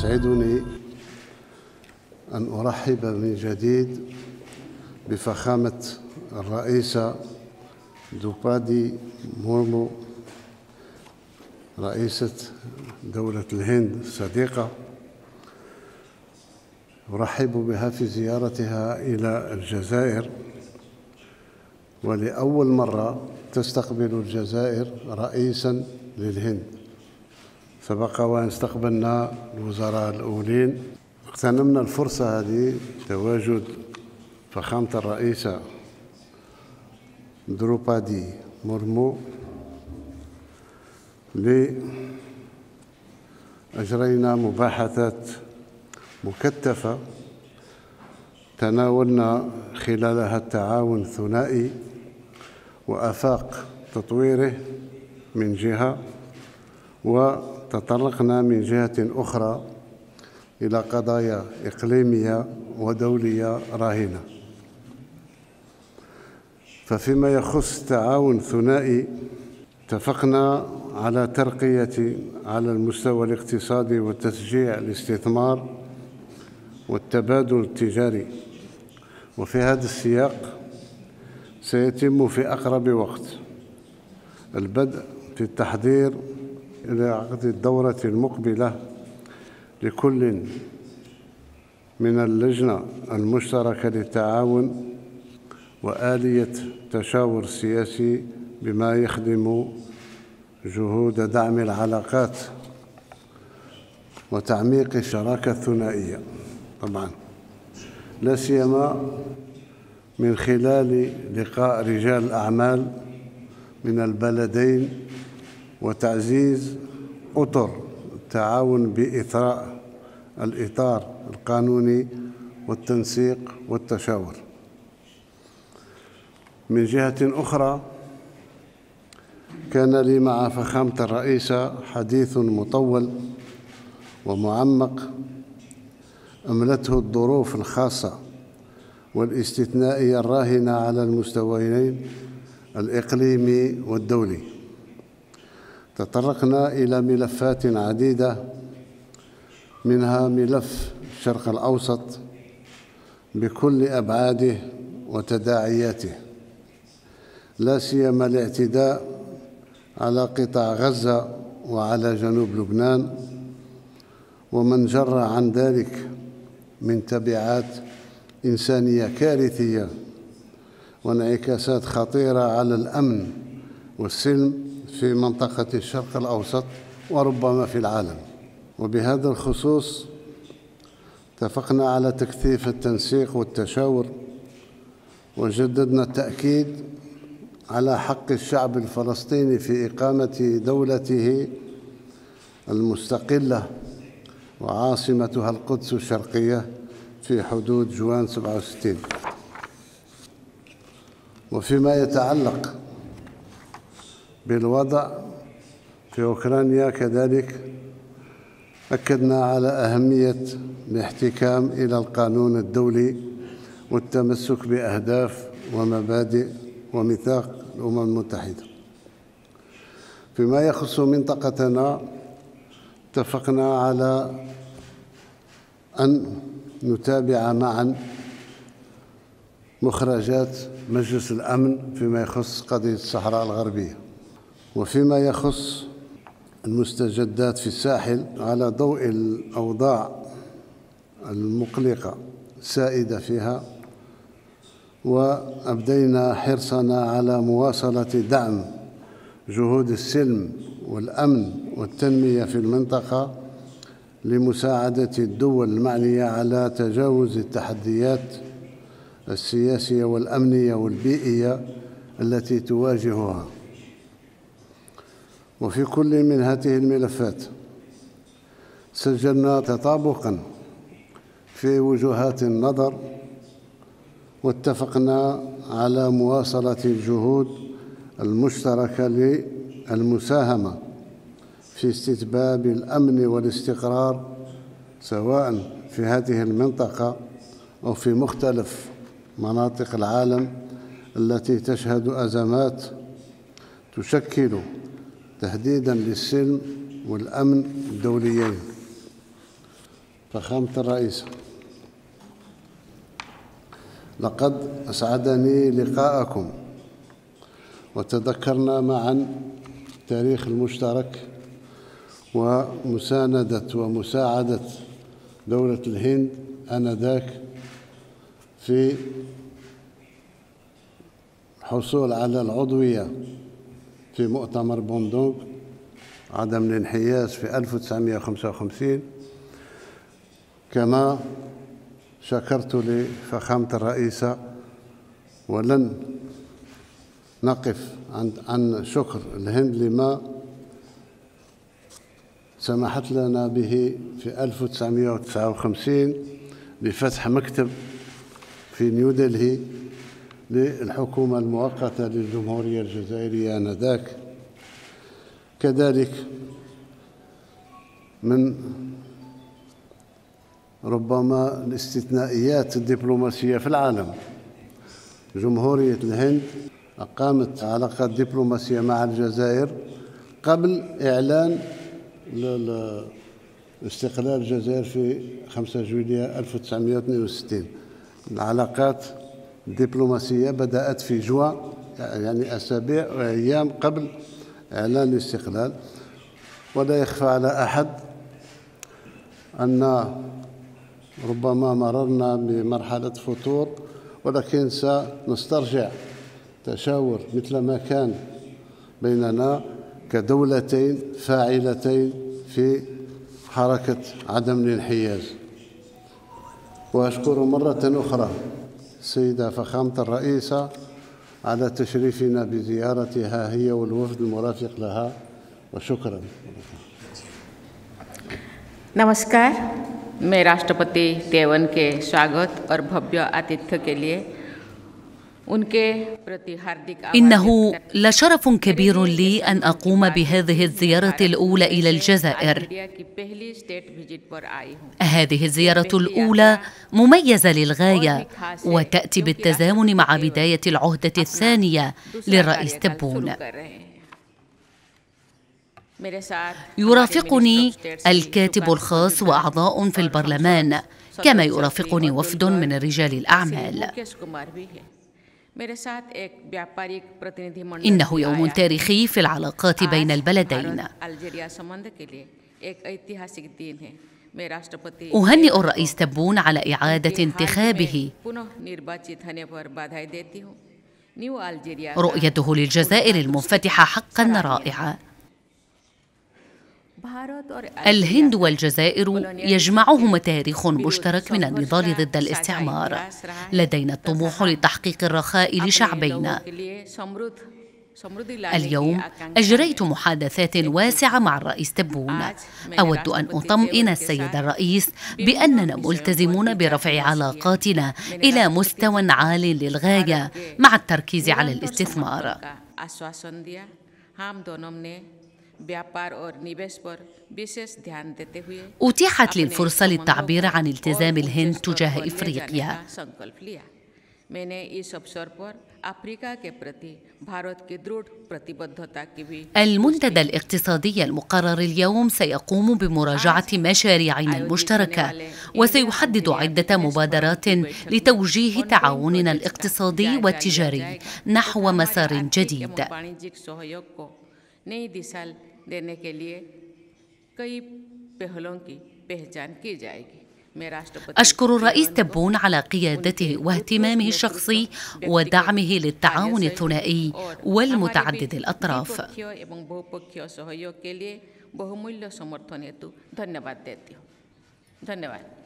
يسعدني أن أرحب من جديد بفخامة الرئيسة دوبادي مورمو رئيسة دولة الهند الصديقة أرحب بها في زيارتها إلى الجزائر ولأول مرة تستقبل الجزائر رئيسا للهند. سبق وأن استقبلنا الوزراء الأولين. اغتنمنا الفرصة هذه تواجد فخامة الرئيسة دروبادي مرمو أجرينا مباحثات مكثفة تناولنا خلالها التعاون الثنائي وآفاق تطويره من جهة وتطرقنا من جهة أخرى إلى قضايا إقليمية ودولية راهنة. ففيما يخص التعاون الثنائي اتفقنا على ترقية على المستوى الاقتصادي وتشجيع الاستثمار والتبادل التجاري. وفي هذا السياق سيتم في أقرب وقت البدء في التحضير إلى عقد الدورة المقبلة لكل من اللجنة المشتركة للتعاون وآلية تشاور سياسي بما يخدم جهود دعم العلاقات وتعميق الشراكة الثنائية طبعا لا سيما من خلال لقاء رجال الأعمال من البلدين وتعزيز أطر التعاون بإثراء الإطار القانوني والتنسيق والتشاور. من جهة أخرى كان لي مع فخامة الرئيسة حديث مطول ومعمق أملته الظروف الخاصة والاستثنائية الراهنة على المستويين الإقليمي والدولي. تطرقنا إلى ملفات عديدة منها ملف الشرق الأوسط بكل أبعاده وتداعياته لا سيما الاعتداء على قطاع غزة وعلى جنوب لبنان ومن جر عن ذلك من تبعات إنسانية كارثية وانعكاسات خطيرة على الأمن والسلم في منطقة الشرق الأوسط وربما في العالم. وبهذا الخصوص اتفقنا على تكثيف التنسيق والتشاور وجددنا التأكيد على حق الشعب الفلسطيني في إقامة دولته المستقلة وعاصمتها القدس الشرقية في حدود جوان 67 وفيما يتعلق بالوضع في أوكرانيا كذلك أكدنا على أهمية الاحتكام إلى القانون الدولي والتمسك بأهداف ومبادئ وميثاق الأمم المتحدة. فيما يخص منطقتنا اتفقنا على أن نتابع معا مخرجات مجلس الأمن فيما يخص قضية الصحراء الغربية. وفيما يخص المستجدات في الساحل على ضوء الأوضاع المقلقة السائدة فيها وأبدينا حرصنا على مواصلة دعم جهود السلم والأمن والتنمية في المنطقة لمساعدة الدول المعنية على تجاوز التحديات السياسية والأمنية والبيئية التي تواجهها. وفي كل من هذه الملفات سجلنا تطابقا في وجهات النظر واتفقنا على مواصلة الجهود المشتركة للمساهمة في استتباب الأمن والاستقرار سواء في هذه المنطقة أو في مختلف مناطق العالم التي تشهد أزمات تشكل تهديدا للسلم والأمن الدوليين فخامة الرئيس لقد أسعدني لقاءكم وتذكرنا معا التاريخ المشترك ومساندة ومساعدة دولة الهند آنذاك في الحصول على العضوية. في مؤتمر بوندونغ عدم الانحياز في 1955 كما شكرت لفخامة الرئيسة ولن نقف عن عن شكر الهند لما سمحت لنا به في 1959 بفتح مكتب في نيودلهي للحكومة المؤقتة للجمهورية الجزائرية آنذاك. كذلك من ربما الاستثنائيات الدبلوماسية في العالم. جمهورية الهند أقامت علاقات دبلوماسية مع الجزائر قبل إعلان استقلال الجزائر في 5 جويلية 1962 العلاقات الدبلوماسية بدأت في جوا يعني أسابيع وأيام قبل إعلان الاستقلال. ولا يخفى على أحد أن ربما مررنا بمرحلة فتور ولكن سنسترجع تشاور مثل ما كان بيننا كدولتين فاعلتين في حركة عدم الانحياز. وأشكر مرة أخرى. السيدة فخامة الرئيسة على تشريفنا بزيارتها هي والوفد المرافق لها وشكرا नमस्कार मैं राष्ट्रपति देवन के स्वागत और भव्य आतिथ्य के लिए إنه لشرف كبير لي أن أقوم بهذه الزيارة الأولى إلى الجزائر. هذه الزيارة الأولى مميزة للغاية وتأتي بالتزامن مع بداية العهدة الثانية للرئيس تبون. يرافقني الكاتب الخاص وأعضاء في البرلمان كما يرافقني وفد من رجال الأعمال. إنه يوم تاريخي في العلاقات بين البلدين. أهنئ الرئيس تبون على إعادة انتخابه. رؤيته للجزائر المنفتحة حقا رائعة. الهند والجزائر يجمعهما تاريخ مشترك من النضال ضد الاستعمار. لدينا الطموح لتحقيق الرخاء لشعبينا اليوم أجريت محادثات واسعة مع الرئيس تبون. أود أن أطمئن السيد الرئيس بأننا ملتزمون برفع علاقاتنا إلى مستوى عال للغاية مع التركيز على الاستثمار. أتيحت لي الفرصة للتعبير عن التزام الهند تجاه إفريقيا. المنتدى الاقتصادي المقرر اليوم سيقوم بمراجعة مشاريعنا المشتركة وسيحدد عدة مبادرات لتوجيه تعاوننا الاقتصادي والتجاري نحو مسار جديد. देने के लिए कई पहलों की पहचान की जाएगी أشكر الرئيس تبون على قيادته واهتمامه الشخصي ودعمه للتعاون الثنائي والمتعدد الأطراف धन्यवाद